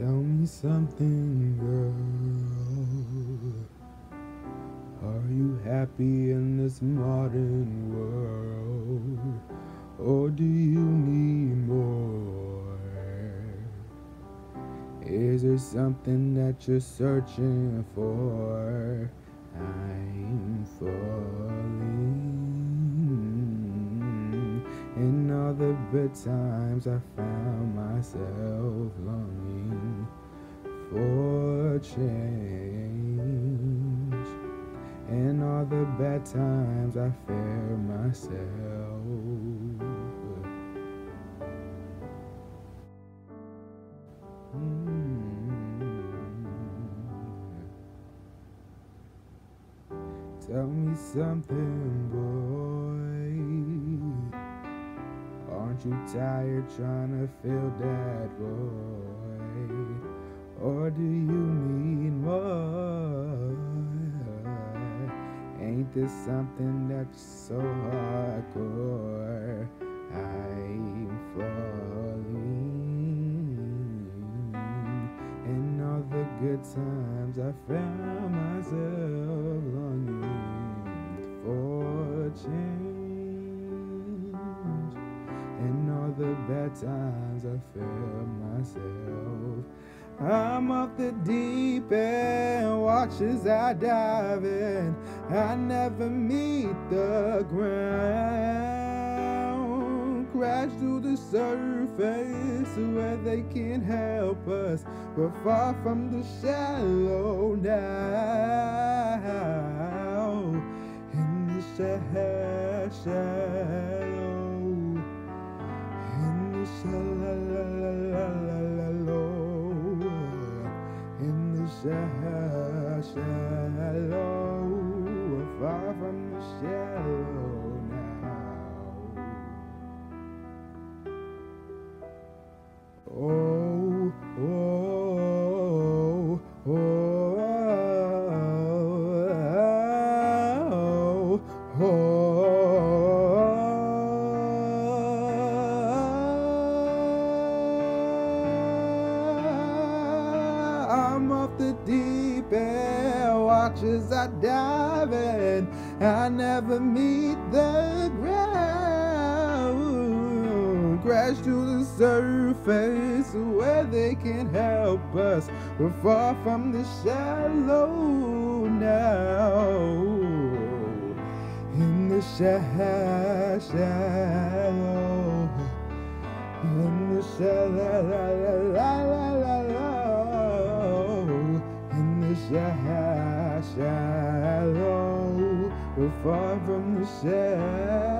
Tell me something, girl. Are you happy in this modern world? Or do you need more? Is there something that you're searching for? I'm The times, I found myself longing for change. In all the bad times, I fear myself. Mm. Tell me something, boy. Aren't you tired trying to fill that void? Or do you need more? Ain't this something that's so hardcore? I'm falling. In all the good times, I found myself the bad times, I felt myself. I'm off the deep end, watch as I dive in. I never meet the ground. Crash to the surface where they can't help us. We're far from the shallow now. In the sha- shallow. Shallow. Far from the shallow the deep end, watch as I dive in. I never meet the ground. Crash to the surface where they can't help us. We're far from the shallow now. In the sha- shallow. In the shallow. Shallow. We're far from the shallow